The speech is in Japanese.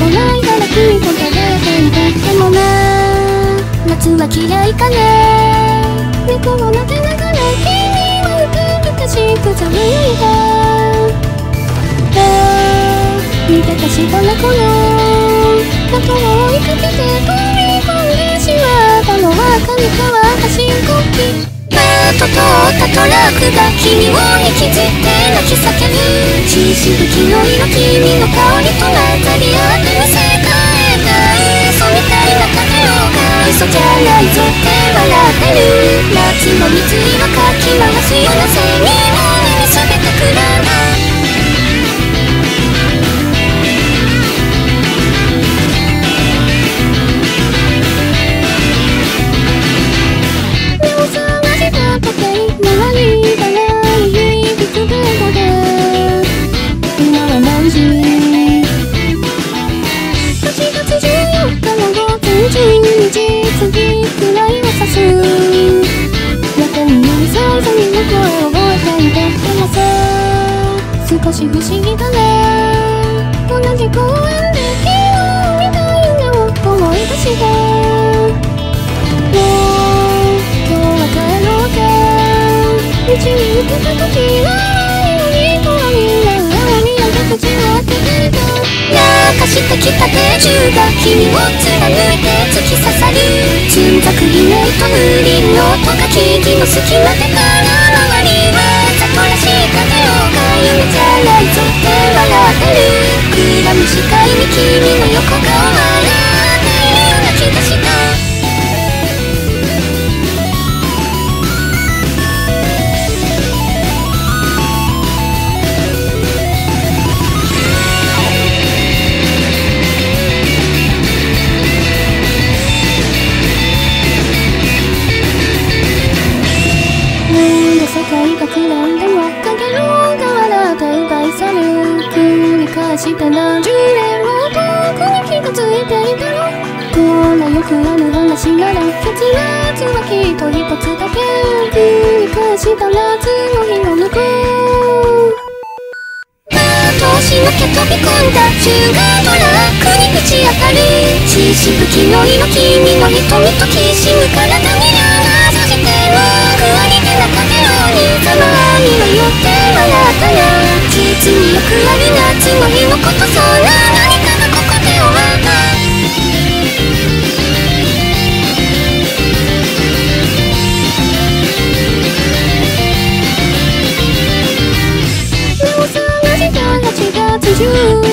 こないだら聞いたから全然でもな夏は嫌いかね猫を撫けながら君を浮かしくざむいた見てた下の猫を追いかけて飛び込んでしまったのは神川端っこきパート通ったトラックが君を引きずって泣き叫ぶ血しぶきの色君の香りとなった嘘じゃないぞ。って笑ってる。夏の水色かき回すようなせ少し不思議だね。同じ公園で昨日見た夢を思い出して。もう今日は帰ろうか。道に受けた時はいいのにな上を見上げ口を開けて。た泣かしてきた手中が君を貫いて突き刺さる。つんざく夢と無理の音が木々の隙間でから視界に君の横顔笑っているような気がした世界が暗んでもかげろが笑って奪い去るかしたら10年も遠くに気がついていたのこんなよくある話なら結末はきっと一つだけ繰り返したら次の日の向こう年の毛飛び込んだ中華ドラッグにぶち当たる血しぶきの色君の瞳ときしむ体に流させてもくわりでなかせろに様 you